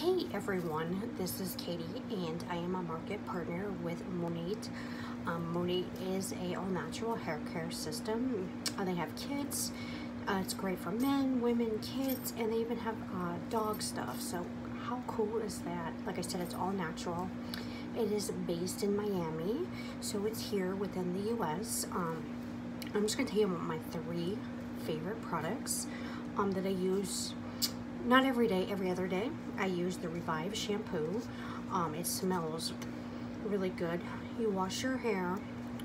Hey everyone, this is Katie and I am a market partner with Monat. Um, Monat is a all-natural hair care system. Uh, they have kids. Uh, it's great for men, women, kids, and they even have uh, dog stuff. So how cool is that? Like I said, it's all natural. It is based in Miami, so it's here within the U.S. Um, I'm just gonna tell you my three favorite products um, that I use not every day, every other day. I use the Revive shampoo. Um, it smells really good. You wash your hair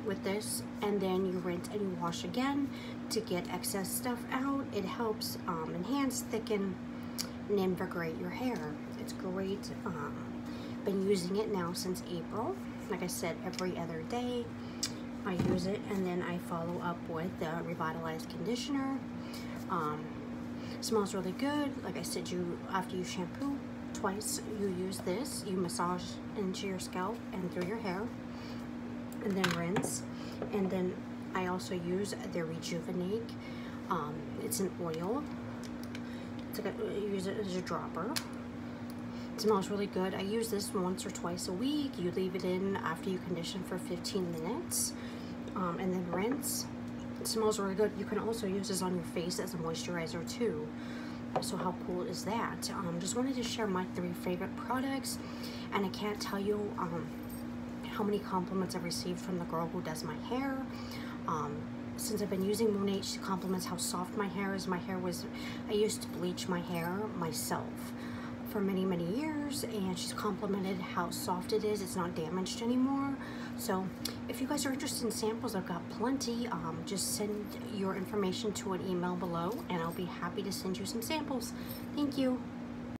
with this and then you rinse and you wash again to get excess stuff out. It helps um, enhance, thicken, and invigorate your hair. It's great. Um, been using it now since April. Like I said, every other day I use it and then I follow up with the Revitalized Conditioner. Um, smells really good. Like I said, you after you shampoo twice, you use this. You massage into your scalp and through your hair, and then rinse. And then I also use the Rejuvenique. Um, it's an oil. It's like a, use it as a dropper. It smells really good. I use this once or twice a week. You leave it in after you condition for 15 minutes, um, and then rinse it smells really good. You can also use this on your face as a moisturizer too. So how cool is that? Um, just wanted to share my three favorite products. And I can't tell you um, how many compliments I've received from the girl who does my hair. Um, since I've been using Monat, she compliments how soft my hair is. My hair was, I used to bleach my hair myself for many, many years, and she's complimented how soft it is. It's not damaged anymore. So if you guys are interested in samples, I've got plenty. Um, just send your information to an email below, and I'll be happy to send you some samples. Thank you.